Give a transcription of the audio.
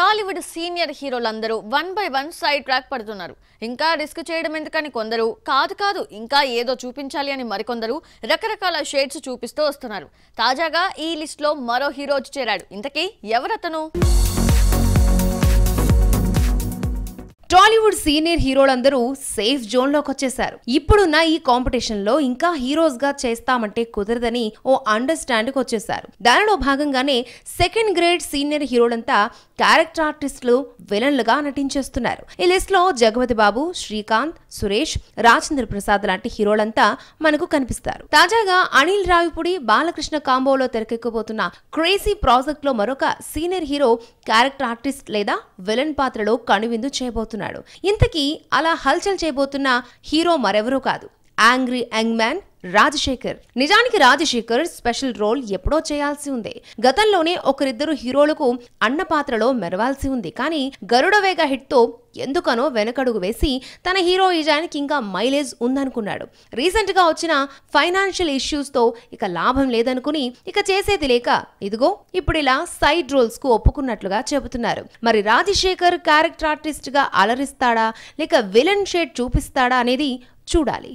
Tollywood senior హీరోలందరూ one by one side track పడుతున్నారు. ఇంకా risk చేయడం ఎందుకని కొందరు కాదు కాదు ఇంకా ఏదో చూపించాలి అని మరికొందరు రకరకాల షేడ్స్ చూపిస్తూ వస్తున్నారు. తాజాగా ఈ లిస్ట్లో మరో హీరో చేరాడు. ఇంతకీ ఎవరతను? టాలీవుడ్ సీనియర్ హీరోలందరూ సేఫ్ జోన్లోకి వచ్చేసారు ఇప్పుడున్న ఈ కాంపిటీషన్లో ఇంకా హీరోస్గా చేస్తామంటే కుదరదని ఓ అండర్స్టాండ్కి వచ్చేసారు దానిలో భాగంగానే సెకండ్ గ్రేడ్ సీనియర్ హీరోలంతా క్యారెక్టర్ ఆర్టిస్టులు విలన్లుగా నటించేస్తున్నారు. ఈ లిస్ట్లో జగపతి బాబు శ్రీకాంత్ సురేష్ రాజేంద్ర ప్రసాద్ లాంటి హీరోలంతా మనకు కనిపిస్తారు. తాజాగా అనిల్ రావిపూడి బాలకృష్ణ కాంబోలో తెరకెక్కబోతున్న క్రేజీ ప్రాజెక్ట్లో మరొక సీనియర్ హీరో క్యారెక్టర్ ఆర్టిస్ట్ లేదా విలన్ పాత్రలో కనువిందు చేయబోతున్నాడు. ఇంతకీ అలా హల్చల్ చేయబోతున్న హీరో మరెవరూ కాదు. యాంగ్రీ యంగ్ మ్యాన్ రాజశేఖర్ నిజానికి రాజశేఖర్ స్పెషల్ రోల్ ఎప్పుడో చేయాల్సి ఉంది. గతంలోనే ఒకరిద్దరు హీరోలకు అన్న పాత్రలో మెరవాల్సి ఉంది. కానీ గరుడవేగ హిట్తో ఎందుకనో వెనకడుగు వేసి తన హీరోయిజానికి ఇంకా మైలేజ్ ఉందనుకున్నాడు. రీసెంట్గా వచ్చిన ఫైనాన్షియల్ ఇష్యూస్తో ఇక లాభం లేదనుకుని ఇక చేసేది లేక ఇదిగో ఇప్పుడు ఇలా సైడ్ రోల్స్కు ఒప్పుకున్నట్లుగా చెబుతున్నారు. మరి రాజశేఖర్ క్యారెక్టర్ ఆర్టిస్ట్గా అలరిస్తాడా? లేక విలన్ షేడ్ చూపిస్తాడా అనేది చూడాలి.